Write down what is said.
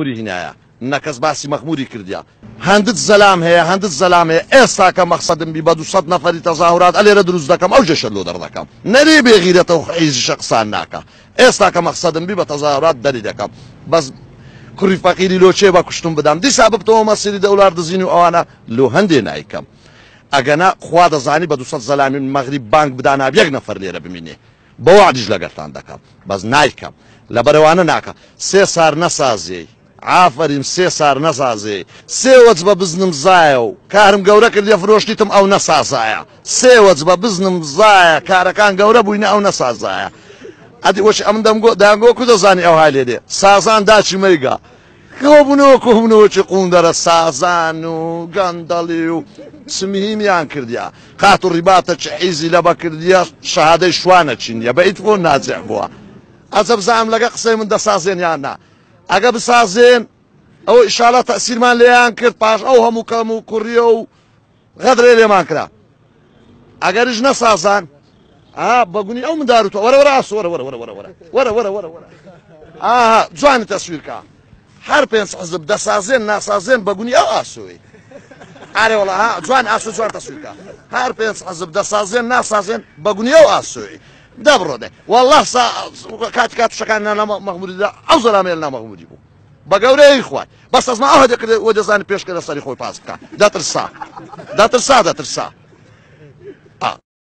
مخموری هینایە نەکەس باسی مەخموری کردیا هەندت زەلام هەیە هەندت زەلام هەیە ئێستا کە مەخسەدم بی بە دو نەفری تەزاهورات ئەلێرە دروست دەکەم ئەو جەشە لۆ دەردەکەم نەرێ بێغیرەتەوە حیزی شەقسان ناکە ئێستا کە مەخسەدم بی بە تەزاهورات دەری دەکەم بەس کوڕی فەقیری لۆچێ بە کوشتم بدەم دیسا ببتەوە مەسیری دەولار دزین و ئەوانە لۆ هەندێ نایکەم ئەگەنا خوا دەزانی بە دو زەلامی مەغری بانک بدانا یەک نەفر لێرە ببینێ بەوە عدیش لەگەرتان دەکەم بەس نایکەم لە بەرەوانە ناکە سێ سار نەسازیەی ئافریم سێ سار نەسازێ سێوەچ بە بزنم زایە و کارم گەورە کرد لە فرۆشتیتم ئەو نەسازایە سێوەچ بە بزنم زایە کارەکان گەورە بووینە ئەو نەسازایە ئەدی وەش ئەم دەمگۆ داگۆ کو دەزانانی ئەو هالێ دێ سازان داچی مەریگا کەەوە بوونەوە کوهمنەوەی قوندەرە سازان و گەندەڵی و سمیهیمیان کردیا خات و ڕیباتە چ حیزی لە بە کردیا شەهادەی شوانە چینە بە ئیت بۆ ناجێ بووە ئەزە بزانم لەگە قسەی من دەسازێن یاننا ئەگە بسازێن ئەو ئشالە تەسیرمان لێیان کرد پاش ئەو هەموو کەم و کوڕیە و غەدرێ لێمان کرا ئەگەرش نەسازان بەگونی ئەو منداروت وەرە وەرە سۆرە وەرە وەرە وەرە وەرە وەرە وەرە وەرە ئاها جوانی تەسویرکە هەر پێنج حزب دەسازێن ناسازێن بەگونی ئەو ئاسوی ئارێوەڵ جوان ئاسو جوان تەسویرکە هەر پێنج حزب دەسازێن ناسازێن بەگونی ئەو ئاسوی دەبڕۆدێ والله کات کاتشەکان نامەغموددا ئەو زەلامێن نامەغمودی بوو بە گەورەی خوارد بەس ئەزما ئەو هەدەکرد وە دەزانانی پێشکە لە سەری خۆی پاس بکە دەترسا دەترسا دەترسا